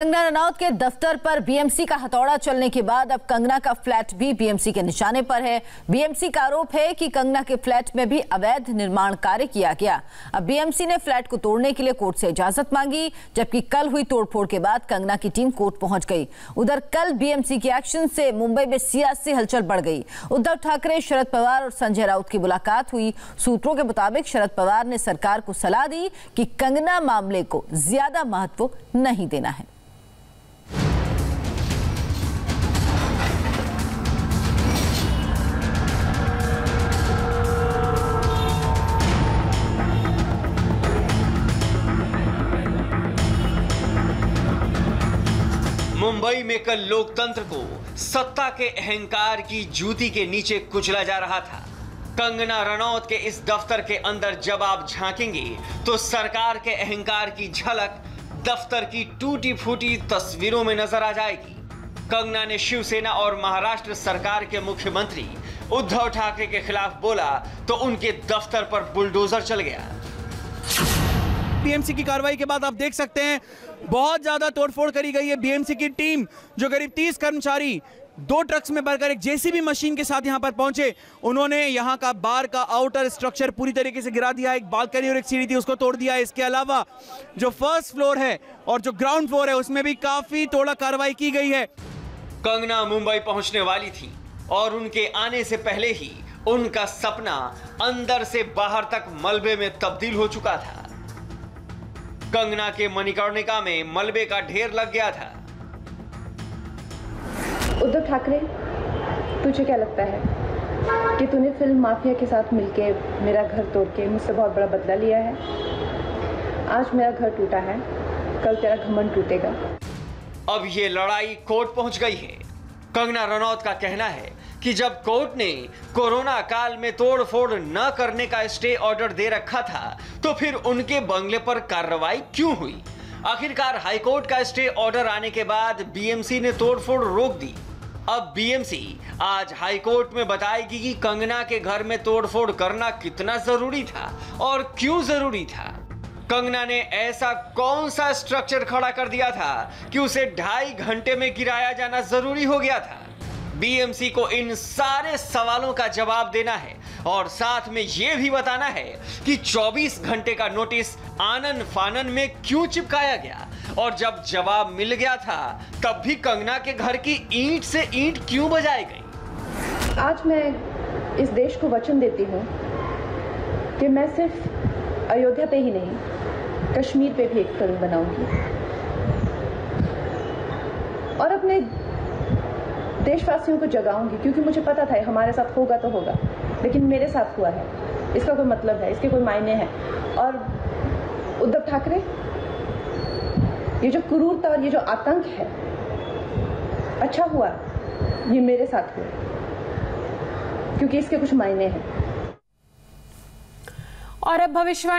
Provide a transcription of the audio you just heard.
कंगना रनौत के दफ्तर पर बीएमसी का हथौड़ा चलने के बाद अब कंगना का फ्लैट भी बीएमसी के निशाने पर है। बीएमसी का आरोप है कि कंगना के फ्लैट में भी अवैध निर्माण कार्य किया गया। अब बीएमसी ने फ्लैट को तोड़ने के लिए कोर्ट से इजाज़त मांगी, जबकि कल हुई तोड़फोड़ के बाद कंगना की टीम कोर्ट पहुँच गई। उधर कल बीएमसी के एक्शन से मुंबई में सियासी हलचल बढ़ गई। उद्धव ठाकरे, शरद पवार और संजय राउत की मुलाकात हुई। सूत्रों के मुताबिक शरद पवार ने सरकार को सलाह दी कि कंगना मामले को ज़्यादा महत्व नहीं देना है। मुंबई में कल लोकतंत्र को सत्ता के अहंकार की जूती के नीचे कुचला जा रहा था। कंगना रनौत के इस दफ्तर के अंदर जब आप झांकेंगे तो सरकार के अहंकार की झलक दफ्तर की टूटी फूटी तस्वीरों में नज़र आ जाएगी। कंगना ने शिवसेना और महाराष्ट्र सरकार के मुख्यमंत्री उद्धव ठाकरे के खिलाफ बोला तो उनके दफ्तर पर बुलडोजर चल गया। बीएमसी की कार्रवाई के बाद आप देख सकते हैं, बहुत ज़्यादा तोड़फोड़ करी गई है बीएमसी की टीम, जो करीब 30 कर्मचारी दो ट्रक्स में भरकर एक जेसीबी मशीन के साथ यहाँ पर पहुँचे। उन्होंने यहाँ का बार का आउटर स्ट्रक्चर पूरी तरीके से गिरा दिया, एक बालकनी और एक सीढ़ी थी, उसको तोड़ दिया। इसके अलावा जो फ़र्स्ट फ्लोर है और जो ग्राउंड फ्लोर है, उसमें भी काफ़ी तोड़ा कार्रवाई की गई है। कंगना मुंबई पहुँचने वाली थी और उनके आने से पहले ही उनका सपना अंदर से बाहर तक मलबे में तब्दील हो चुका था। कंगना के मणिकर्णिका में मलबे का ढेर लग गया था। उद्धव ठाकरे तुझे क्या लगता है कि तूने फ़िल्म माफिया के साथ मिलके मेरा घर तोड़ के मुझसे बहुत बड़ा बदला लिया है? आज मेरा घर टूटा है कल तेरा घमंड टूटेगा। अब ये लड़ाई कोर्ट पहुँच गई है। कंगना रनौत का कहना है कि जब कोर्ट ने कोरोना काल में तोड़फोड़ न करने का स्टे ऑर्डर दे रखा था तो फिर उनके बंगले पर कार्रवाई क्यों हुई? आखिरकार हाईकोर्ट का स्टे ऑर्डर आने के बाद बीएमसी ने तोड़फोड़ रोक दी। अब बीएमसी आज हाईकोर्ट में बताएगी कि कंगना के घर में तोड़फोड़ करना कितना ज़रूरी था और क्यों ज़रूरी था। कंगना ने ऐसा कौन सा स्ट्रक्चर खड़ा कर दिया था कि उसे ढाई घंटे में गिराया जाना ज़रूरी हो गया था? बीएमसी को इन सारे सवालों का जवाब देना है और साथ में यह भी बताना है कि 24 घंटे का नोटिस आनन फानन में क्यों चिपकाया गया? और जब जवाब मिल गया था, तब भी कंगना के घर की ईंट से ईंट क्यों बजाई गई? आज मैं इस देश को वचन देती हूँ कि मैं सिर्फ़ अयोध्या पे ही नहीं कश्मीर पे भी एक फ़िल्म बनाऊँगी। और अपने देशवासियों को जगाऊँगी, क्योंकि मुझे पता था हमारे साथ होगा तो होगा, लेकिन मेरे साथ हुआ है। इसका कोई मतलब है, इसके कोई मायने हैं। और उद्धव ठाकरे, ये जो क्रूरता और ये जो आतंक है अच्छा हुआ, ये मेरे साथ हुआ, क्योंकि इसके कुछ मायने हैं। और अब भविष्यवाणी